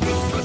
Thank you.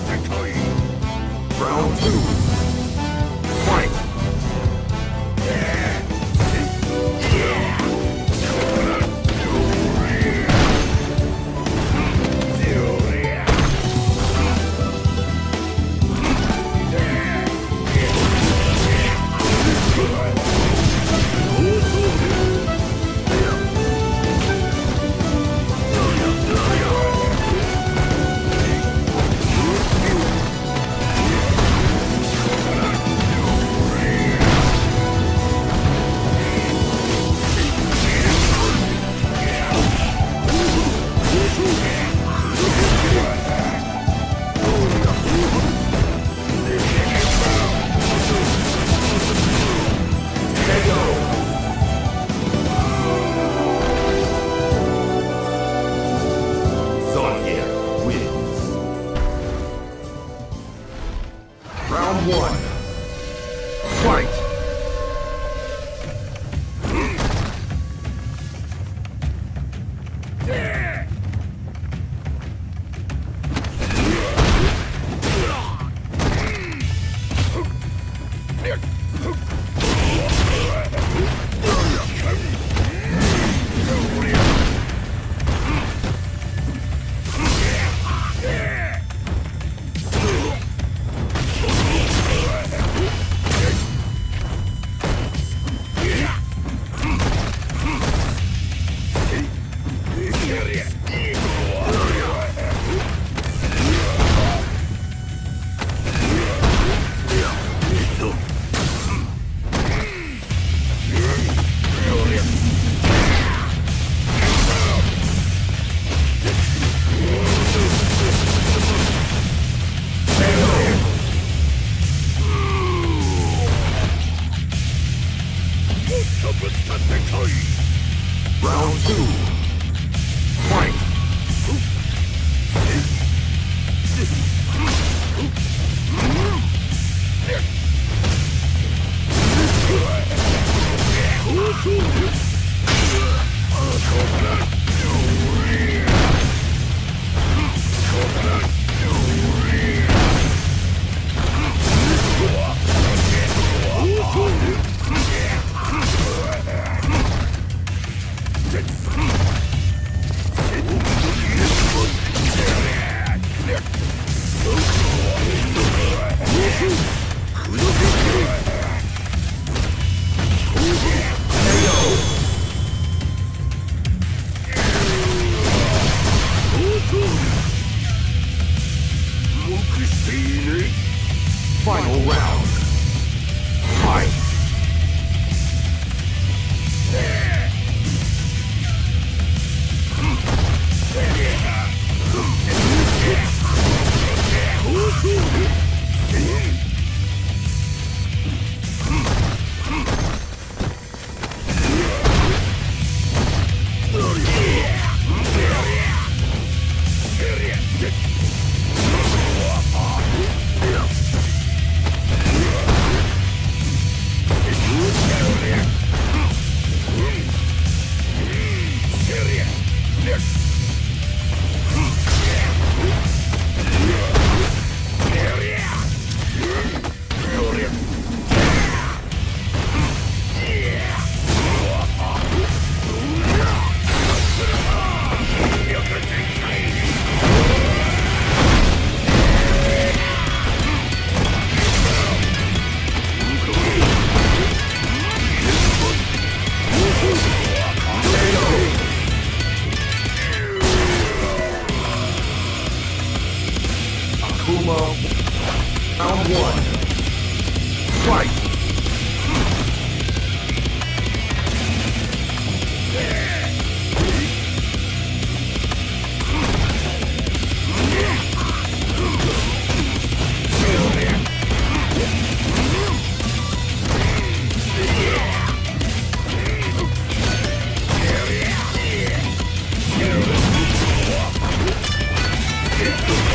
Round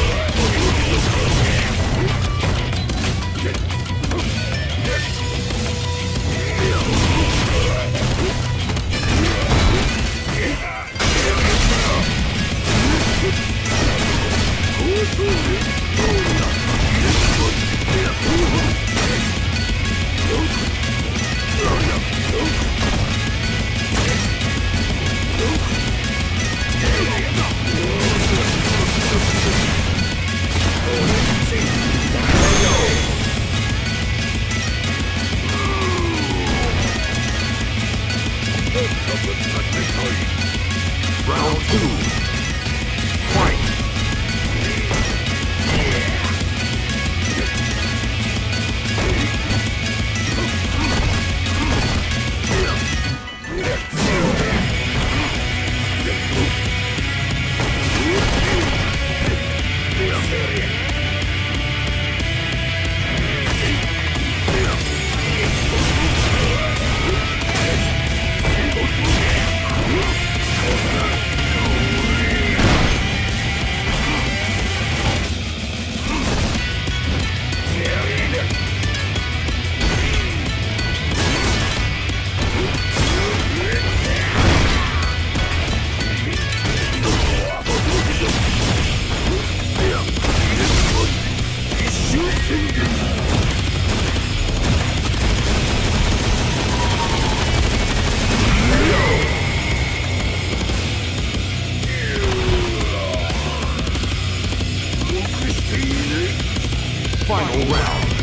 two. Final round.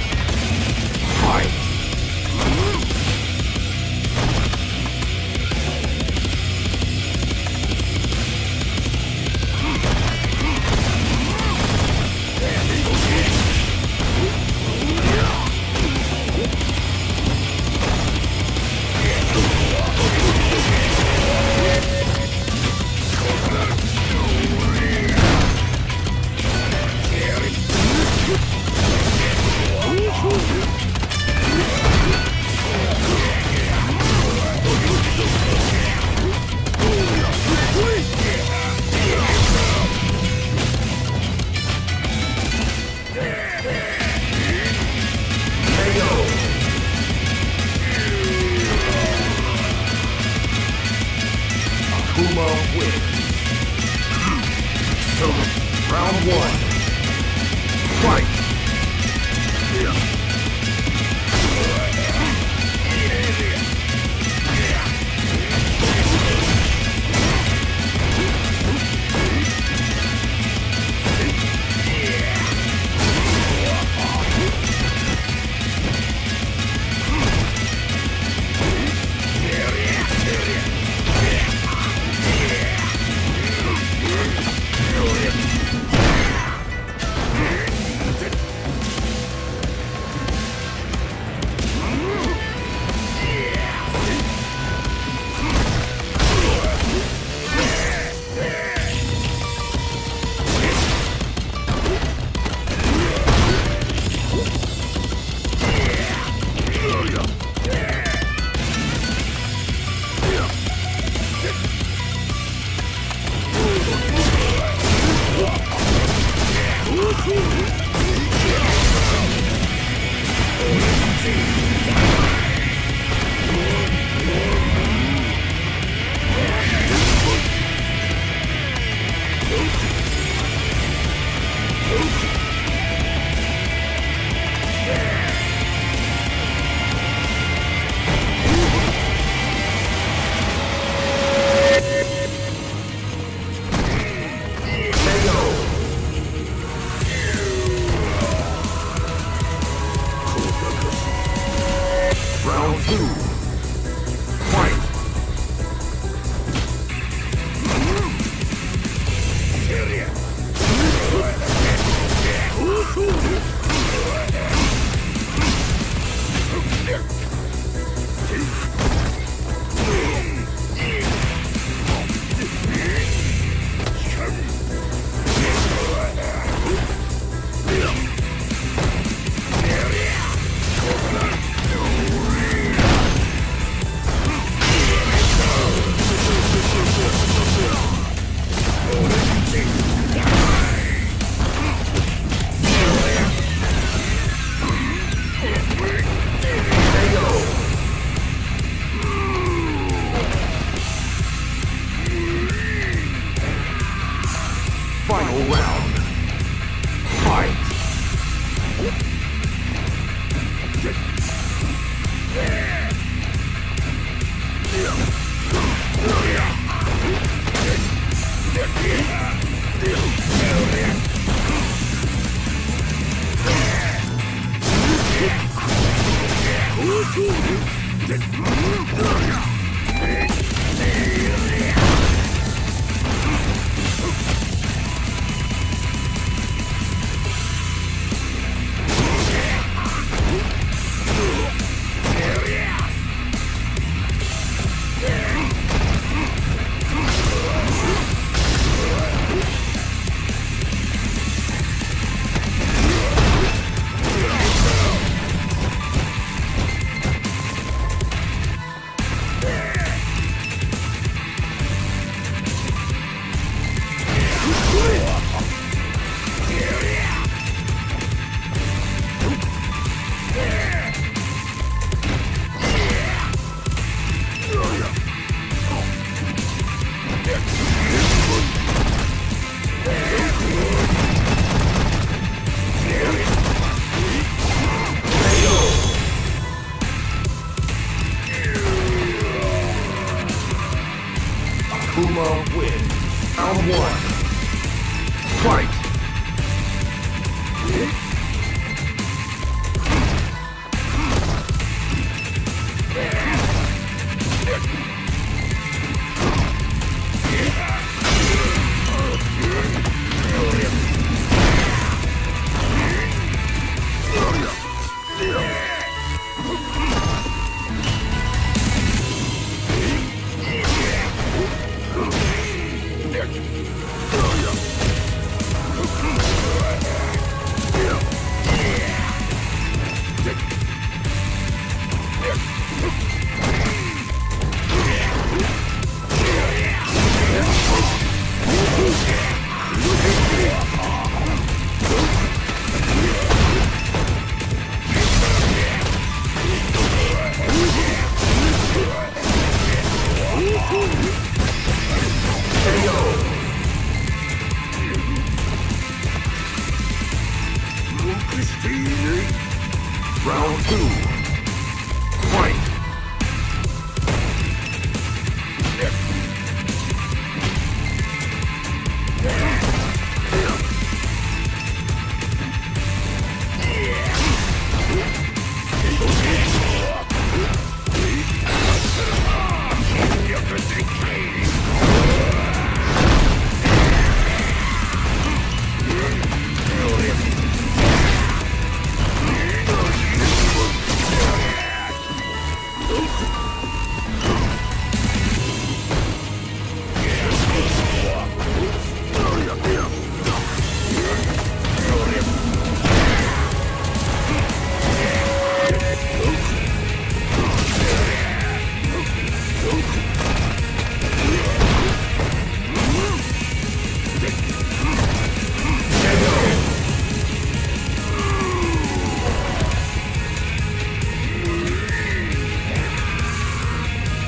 Round two.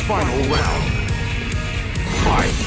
Final round. Fight!